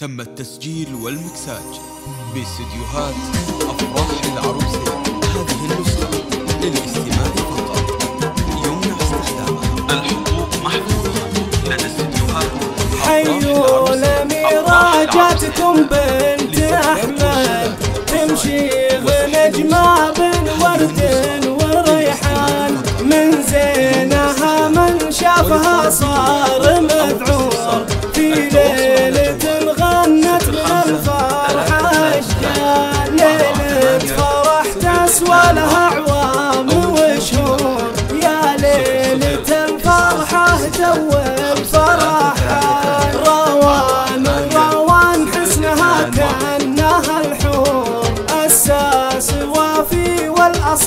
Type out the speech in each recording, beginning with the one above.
تم التسجيل والمكساج. باستديوهات أفراح العروسة هذه النسخة للاستماع فقط. يمنع استخدامها. الحقوق محفوظة. لدى استديوهات حيوا الأميرة جاتكم بنت أحمد. تمشي بنجمة بن ورد وريحان. من زينها من شافها صار.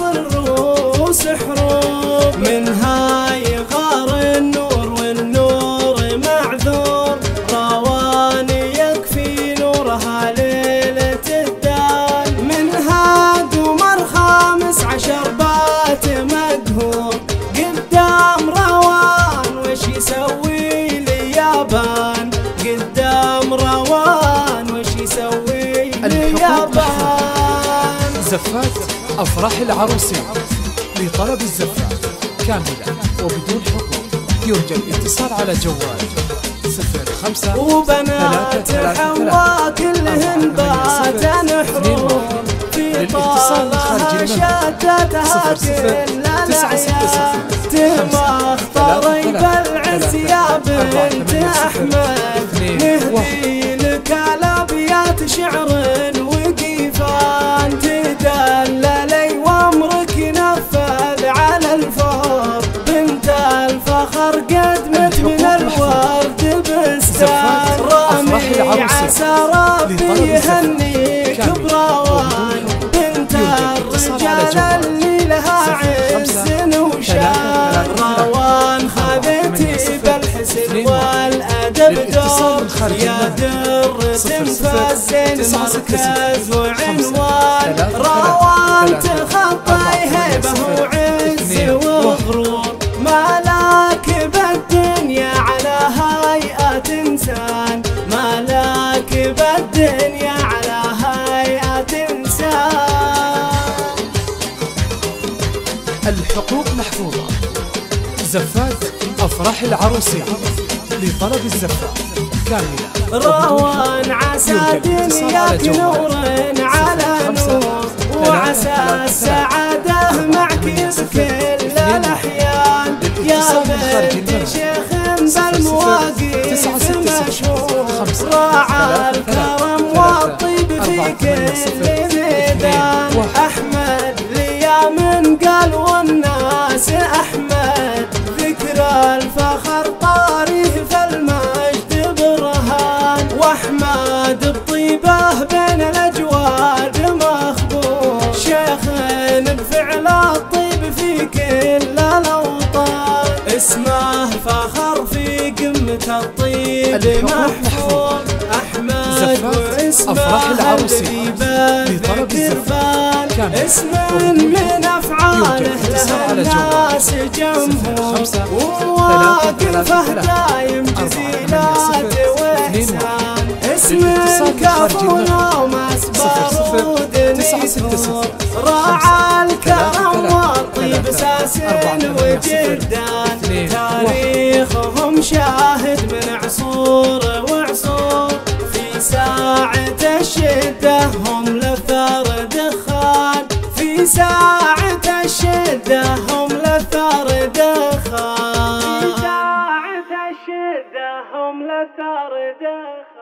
والأصل روس حروب. منها يغار النور والنور معذور. روان يكفي نورها ليلة الدار. منها قمر خامس عشر بات مقهور قدام روان وش يسوي اليابان قدام روان وش يسوي اليابان زفات أفراح العروسين لطلب الزفات كاملة وبدون حقوق يرجى الاتصال على جوال صفر خمسة وبنات حواء كلهن باتن حروب في طالها صفر كل تسعة ستة العيال صفر العز يا بنت عسى ربي يهنيك بروان بنت الرجال اللي لها عز وشان روان خذتي بالحسن للاتصال دور. يا. در ستة مركز صفر. زفات أفراح العروسين لطلب الزفات كاملة. روان عسى دنياك. نور على نور. وعسى السعادة معك اثنين، الأحيان. يا بنت. شيخ بالمواقف تسعة، ستة، صفر، مشهور راعى الكرم والطيب في كل ميدان. أحمد ليا من قال اسمه فخر في قمة الطيب محفوظ. أحمد وإسمه الذي الزفات كامل اسم من على جوال. الناس جمهور. وواقفه دايم جزيلات وإحسان. اسم كفونا صفر بارود صفر راعى الكرم والطيب ثلاثة ساس أربعة ثمانية صفر وجدان. لثار دخان. الشدة هم لثار دخان.